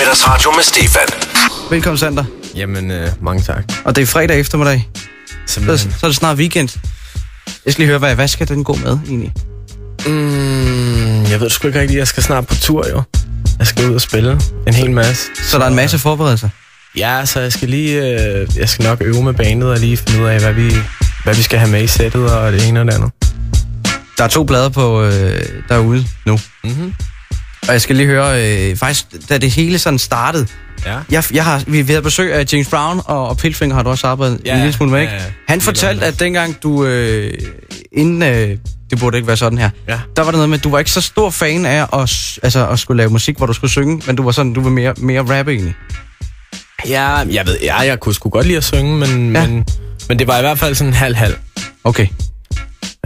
Formiddagsradio med Stefan. Velkommen, Sander. Jamen, øh, mange tak. Og det er fredag eftermiddag. Så, Simpelthen. så er det snart weekend. Jeg skal lige høre, hvad, hvad skal den gå med egentlig? Mm, jeg ved sgu ikke rigtigt, jeg skal snart på tur, jo. Jeg skal ud og spille en hel masse. Så der er en masse forberedelser. Ja, så jeg skal lige... Øh, jeg skal nok øve med bandet og lige finde ud af, hvad vi, hvad vi skal have med i sættet og det ene og det andet. Der er to plader på øh, derude nu. Mm-hmm. Og jeg skal lige høre, øh, faktisk, da det hele sådan startede, Ja. jeg, jeg har, vi, havde besøg af James Brown, og, og Pilfinger har du også arbejdet Ja, en lille smule med, ja, ikke? ja. Han Lidt fortalte, at dengang du, øh, inden, øh, det burde ikke være sådan her, Ja. der var der noget med, at du var ikke så stor fan af at, altså, at skulle lave musik, hvor du skulle synge, men du var sådan, du var mere, mere rappe egentlig. Ja, jeg ved, ja, jeg kunne sgu godt lide at synge, men, Ja. ja. men, men det var i hvert fald sådan halv-halv. Okay.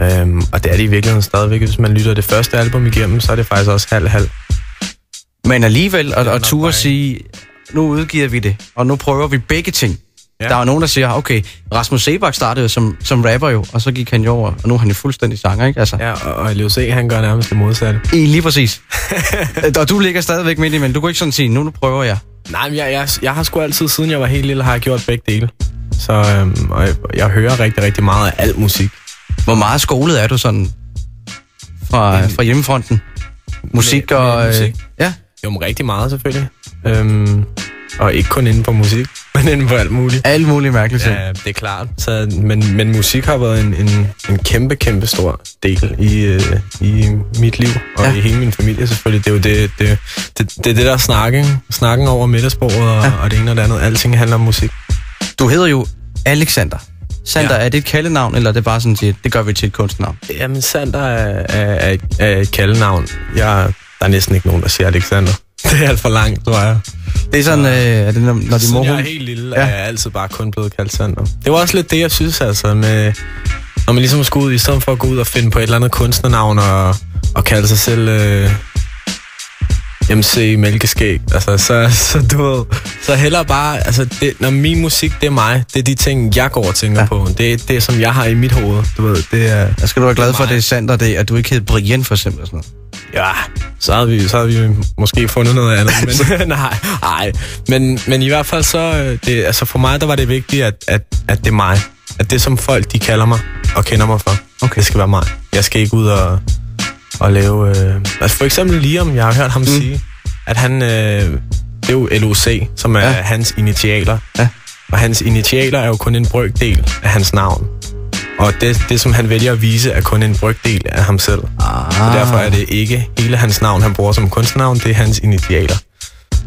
Øhm, og det er det i virkeligheden stadigvæk. Hvis man lytter det første album igennem, så er det faktisk også halv-halv. Men alligevel, at, at ture sige, nu udgiver vi det, og nu prøver vi begge ting. Ja. Der er nogen, der siger, okay, Rasmus Sebak startede som, som rapper jo, og så gik han jo over, og nu er han jo fuldstændig sanger, ikke? Altså, ja. Og, og LOC, han gør nærmest det modsatte. Lige præcis. og du ligger stadigvæk midt i, men du kunne ikke sådan sige, nu, nu prøver jeg. Nej, men jeg, jeg, jeg har sgu altid, siden jeg var helt lille, har jeg gjort begge dele. Så øhm, og jeg, jeg hører rigtig, rigtig meget af al musik. Hvor meget skolet er du sådan fra, fra hjemmefronten? Musik Med- og... med musik? Øh, ja. Jo, rigtig meget selvfølgelig. Øhm, og ikke kun inden for musik, men inden for alt muligt. Alle mulige mærkelige ting. Ja, det er klart. Så, men, men musik har været en, en, en kæmpe, kæmpe stor del i, øh, i mit liv, og Ja. i hele min familie selvfølgelig. Det er jo det, det, det, det, det der er snakken, snakken over middagsbordet og, Ja. og det ene og det andet. Alting handler om musik. Du hedder jo Alexander. Sander, ja. Er det et kaldenavn, eller er det bare sådan, at det gør vi til et kunstnavn? Jamen, Sander er, er, er, et- er et kaldenavn. Jeg, der er næsten ikke nogen, der siger Alexander. Det er alt for langt, tror jeg. Det er sådan, øh, er det, når, når de Siden mor... jeg er helt lille, Ja. er jeg altid bare kun blevet kaldt Sander. Det var også lidt det, jeg synes, altså, med, når man ligesom skulle ud, i stedet for at gå ud og finde på et eller andet kunstnernavn og, og kalde sig selv øh, MC Mælkeskæg, altså, så, så du ved, så hellere bare, altså, det, når min musik, det er mig, det er de ting, jeg går og tænker Ja. på. Det er det, som jeg har i mit hoved, du ved, det er... Jeg skal du være glad for, at det er Sander, det, at du ikke hed Brian, for eksempel. Sådan noget. Ja, så havde vi, så havde vi måske fundet noget andet. Men, nej, nej. Men, men i hvert fald så, øh, det, altså for mig, der var det vigtigt, at, at, at det er mig. At det, som folk, de kalder mig og kender mig for, okay. det skal være mig. Jeg skal ikke ud og, og lave... Øh, altså for eksempel Liam, jeg har hørt ham mm. sige, at han... Øh, det er jo LOC, som er ja. hans initialer. Ja. Og hans initialer er jo kun en brøkdel af hans navn. Og det, det, som han vælger at vise, er kun en brøkdel af ham selv. Ah. Og derfor er det ikke hele hans navn, han bruger som kunstnernavn, det er hans initialer.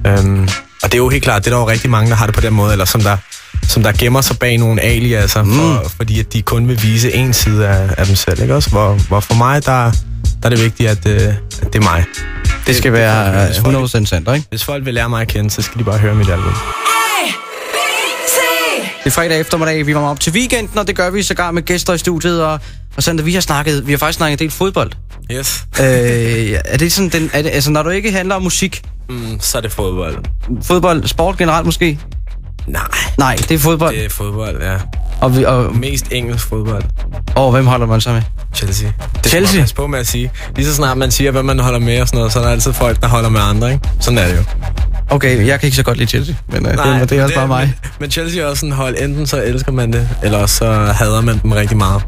Øhm, og det er jo helt klart, det er der jo rigtig mange, der har det på den måde, eller som der, som der gemmer sig bag nogle aliaser, Mm. for, fordi at de kun vil vise en side af, af dem selv. Ikke også? Hvor, hvor for mig, der, der er det vigtigt, at, øh, at det er mig. Det skal Hvis være folk- 100% Sander, ikke? Hvis folk vil lære mig at kende, så skal de bare høre mit album. Det er fredag eftermiddag, vi var op til weekenden, og det gør vi sågar med gæster i studiet. Og, og Sander, vi har snakket, vi har faktisk snakket en del fodbold. Yes. øh, er det sådan, den, er det, altså når du ikke handler om musik, Mm, så er det fodbold. fodbold, sport generelt måske? Nej, Nej, det er fodbold. det er fodbold, ja. Og, vi, og, Mest engelsk fodbold. og hvem holder man så med? Chelsea. Det Chelsea? skal man på med at sige. Lige så snart man siger, hvad man holder med og sådan noget, så er der altid folk, der holder med andre, ikke? Sådan er det jo. Okay, jeg kan ikke så godt lide Chelsea, men øh, det, det er også bare mig. Men, men Chelsea er også sådan hold, enten så elsker man det, eller også så hader man dem rigtig meget.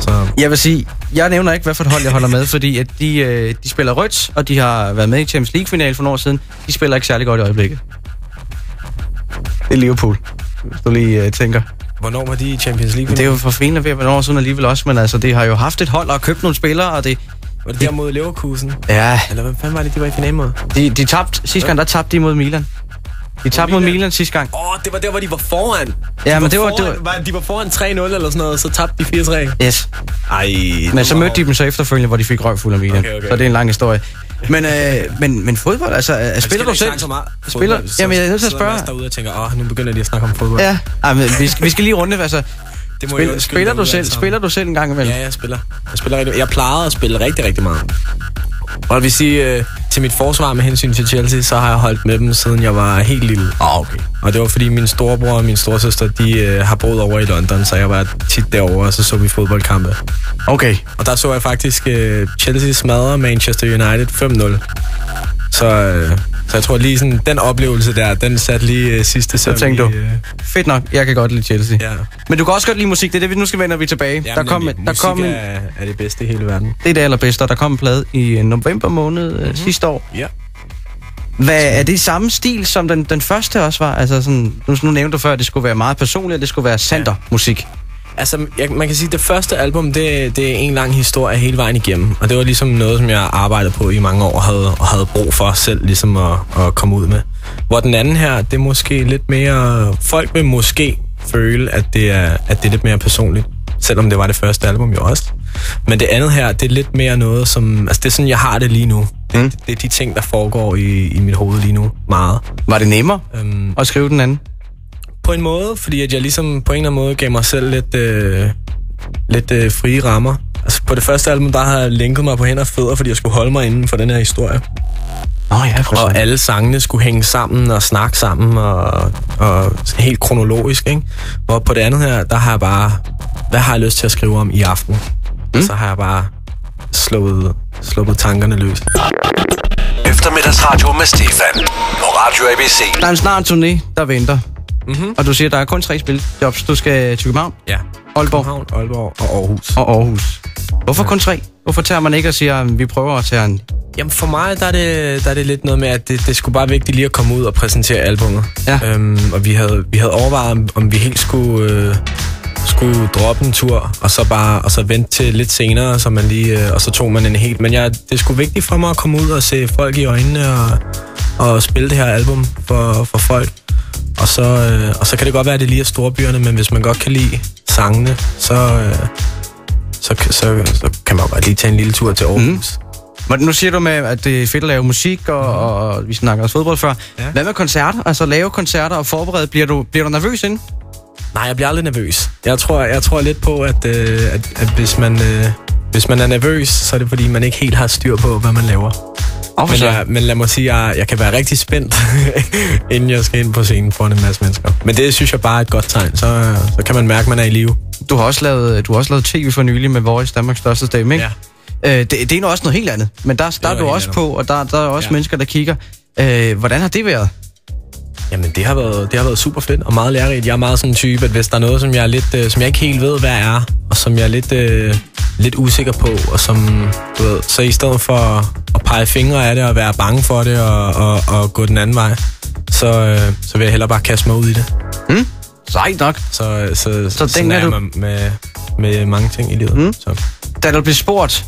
Så Jeg vil sige, jeg nævner ikke, hvad for et hold jeg holder med, fordi at de, øh, de spiller rødt, og de har været med i Champions League-finale for nogle år siden. De spiller ikke særlig godt i øjeblikket. Det er Liverpool, hvis du lige øh, tænker. hvornår var de i Champions League? Det er jo for filen ved at være siden alligevel også, men altså, det har jo haft et hold og købt nogle spillere, og det... Var det der mod Leverkusen? Ja, Eller hvad fanden var det, de var i finale mod? de, de tabte, sidste gang der tabte de mod Milan. De tabte mod Milan? Milan sidste gang. Åh, oh, det var der, hvor de var foran. De Ja, men det var- foran, det var- De var foran 3-0 eller sådan noget, så tabte de 4-3. Yes. Ej, Men så mødte de dem så efterfølgende, hvor de fik røvfuld af Milan. Okay, okay. Så det er en lang historie. Men, øh, men, men fodbold, altså, øh, spiller du selv? Så meget Spiller- fodbold, så Jamen, jeg er nødt til at spørge. Mads derude og tænker, åh, nu begynder de at snakke om fodbold. Ja, Ej, men vi, skal, vi skal lige runde, altså, det må spil, undskylde spiller du selv, spiller du selv en gang imellem? Ja, jeg spiller. Jeg, spiller rigtig, jeg plejede at spille rigtig, rigtig meget. Og jeg vil sige, øh, til mit forsvar med hensyn til Chelsea, så har jeg holdt med dem, siden jeg var helt lille. Ah, okay. Og det var fordi min storebror og min storesøster, de øh, har boet over i London, så jeg var tit derovre, og så så vi fodboldkampe. Okay. Og der så jeg faktisk øh, Chelsea smadre Manchester United 5-0. Så, øh, Så jeg tror lige sådan, den oplevelse der, den satte lige øh, sidste Så tænkte du, øh, fedt nok, jeg kan godt lide Chelsea. Ja. Men du kan også godt lide musik, det er det, vi nu skal vende, når vi er tilbage. Ja, der kom, nemlig. der kom en, Musik er, er det bedste i hele verden. det er det allerbedste, og der kom en plade i øh, november måned mm-hmm. sidste år. Ja. Hvad, er det samme stil, som den, den første også var? Altså sådan, nu, nu nævnte du før, at det skulle være meget personligt, og det skulle være Sander-musik. Altså, jeg, man kan sige, at det første album, det, det er en lang historie hele vejen igennem. Og det var ligesom noget, som jeg arbejdede på i mange år og havde, og havde brug for selv ligesom at, at komme ud med. Hvor den anden her, det er måske lidt mere... Folk vil måske føle, at det er, at det er lidt mere personligt. Selvom det var det første album jo også. Men det andet her, det er lidt mere noget, som... Altså, det er sådan, jeg har det lige nu. Det, Mm. mm. det er de ting, der foregår i, i mit hoved lige nu. Meget. Var det nemmere Øhm, at skrive den anden? På en måde, fordi at jeg ligesom på en eller anden måde gav mig selv lidt, øh, lidt øh, frie rammer. Altså på det første album, der har jeg linket mig på hænder og fødder, fordi jeg skulle holde mig inden for den her historie. Nå ja, for Og alle sangene skulle hænge sammen og snakke sammen og, og helt kronologisk, ikke? Hvor på det andet her, der har jeg bare, hvad har jeg lyst til at skrive om i aften? Mm. Så har jeg bare slået, sluppet tankerne løs. Eftermiddagsradio med Stefan på Radio ABC. Der er en snart turné, der venter. Mm-hmm. Og du siger, at der er kun tre spiljobs. Du skal til København, Ja. Aalborg København, Aalborg og Aarhus. og Aarhus. Hvorfor kun tre? Hvorfor tager man ikke og siger, at vi prøver at tage en... Jamen for mig, der er det, der er det lidt noget med, at det, det skulle bare vigtigt lige at komme ud og præsentere albumet. Ja. Øhm, og vi havde, vi havde overvejet, om, om vi helt skulle, øh, skulle droppe en tur, og så bare og så vente til lidt senere, så man lige, øh, og så tog man en helt. Men jeg, det skulle vigtigt for mig at komme ud og se folk i øjnene og, og spille det her album for, for folk. Og så, øh, og så kan det godt være, at det lige er storbyerne, men hvis man godt kan lide sangene, så, øh, så, så, så kan man godt lige tage en lille tur til Aarhus. Mm. Men nu siger du med, at det er fedt at lave musik, og, og, og vi snakker også fodbold før. Ja. Hvad med koncerter? Altså lave koncerter og forberede. Bliver du, bliver du nervøs inden? Nej, jeg bliver aldrig nervøs. Jeg tror, jeg tror lidt på, at, øh, at, at hvis, man, øh, hvis man er nervøs, så er det fordi, man ikke helt har styr på, hvad man laver. Oh, Men, jeg, men lad mig sige, at jeg, jeg kan være rigtig spændt, inden jeg skal ind på scenen foran en masse mennesker. Men det synes jeg bare er et godt tegn. Så, så kan man mærke, at man er i live. Du har også lavet, du har også lavet tv for nylig med Voice, Danmarks største stemme, ikke? Øh, det, det er nu også noget helt andet. Men der, der er du også andet. på, og der, der er også ja. Ja. mennesker, der kigger. Øh, hvordan har det været? Jamen, det har, været, det har været super fedt og meget lærerigt. Jeg er meget sådan en type, at hvis der er noget, som jeg, er lidt, øh, som jeg ikke helt ved, hvad er, og som jeg er lidt, øh, lidt usikker på, og som, du ved, så i stedet for at pege fingre af det og være bange for det og, og, og gå den anden vej, så, øh, så vil jeg hellere bare kaste mig ud i det. Sejt nok. Så, så, så, den sådan er du- med, med, med mange ting i livet. Mm. Så, Da du blev spurgt,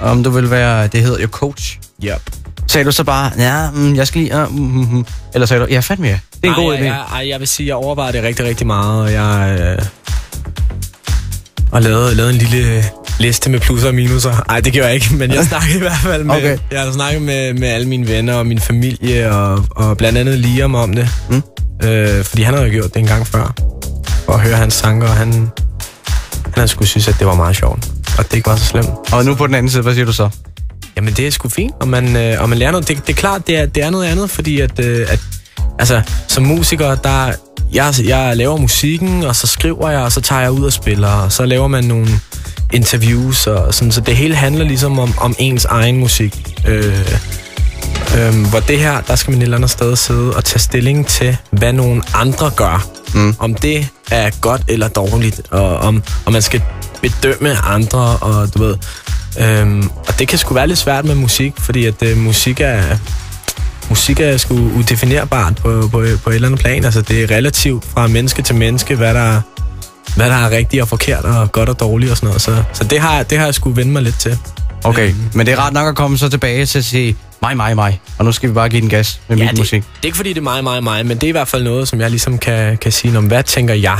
om du vil være, det hedder jo coach, yep. Sagde du så bare, ja, mm, jeg skal lige, uh, mm, mm, eller sagde du, ja, fandme ja, det er en Nej, god idé. jeg, jeg, jeg vil sige, jeg overvejer det rigtig, rigtig meget, og jeg øh, og lavet, lavet en lille liste med plusser og minuser. Nej, det gjorde jeg ikke, men jeg snakkede i hvert fald med, Okay. jeg har snakket med, med alle mine venner og min familie, og, og blandt andet Liam om det. Mm. Øh, fordi han havde jo gjort det en gang før, for at høre hans sange, og han, han sgu synes, at det var meget sjovt, og det ikke var så slemt. Og nu på den anden side, hvad siger du så? Jamen, det er sgu fint, og man, øh, og man lærer noget. Det, det er klart, det er, det er noget andet, fordi at, øh, at altså, som musiker, der, jeg, jeg laver musikken, og så skriver jeg, og så tager jeg ud og spiller, og så laver man nogle interviews, og sådan, så det hele handler ligesom om, om ens egen musik. Øh, øh, hvor det her, der skal man et eller andet sted sidde og tage stilling til, hvad nogle andre gør. Mm. Om det er godt eller dårligt, og om, om man skal bedømme andre, og du ved... Øhm, og det kan sgu være lidt svært med musik, fordi at øh, musik er musik er sgu udefinerbart på, på, på et eller andet plan. Altså, det er relativt fra menneske til menneske, hvad der, hvad der er rigtigt og forkert, og godt og dårligt og sådan noget. Så, så det, har, det har jeg sgu vende mig lidt til. Okay, men det er ret nok at komme så tilbage til at sige, mig, mig, mig, og nu skal vi bare give den gas med ja, min det, musik. det er ikke fordi, det er mig, mig, mig, men det er i hvert fald noget, som jeg ligesom kan, kan sige, om hvad tænker jeg?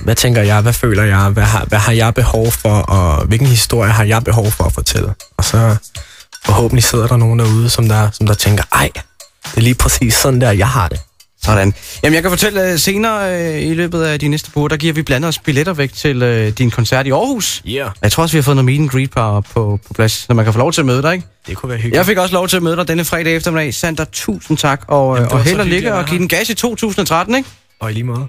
Hvad tænker jeg? Hvad føler jeg? Hvad har, hvad har jeg behov for? Og hvilken historie har jeg behov for at fortælle? Og så forhåbentlig sidder der nogen derude, som der, som der tænker, ej, det er lige præcis sådan der, jeg har det. Sådan. Jamen, jeg kan fortælle uh, senere uh, i løbet af de næste par der giver vi blandt os billetter væk til uh, din koncert i Aarhus. Yeah. Jeg tror også, vi har fået noget meet and greet på, på, på plads, så man kan få lov til at møde dig, ikke? Det kunne være hyggeligt. Jeg fik også lov til at møde dig denne fredag eftermiddag. Sander, tusind tak, og, Jamen, og held og lykke, og give den gas i 2013, ikke? Og i lige måde.